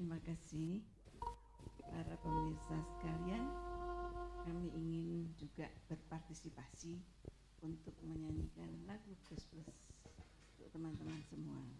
Terima kasih para pemirsa sekalian. Kami ingin juga berpartisipasi untuk menyanyikan lagu Plus Plus untuk teman-teman semua.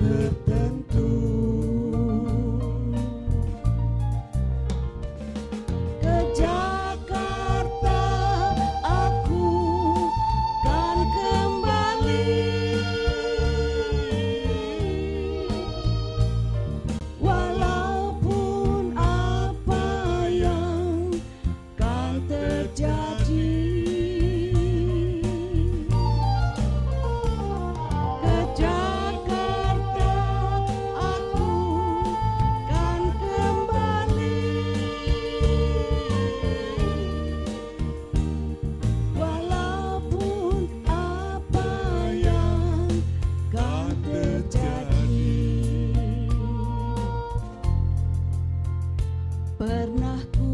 Thank. pernah ku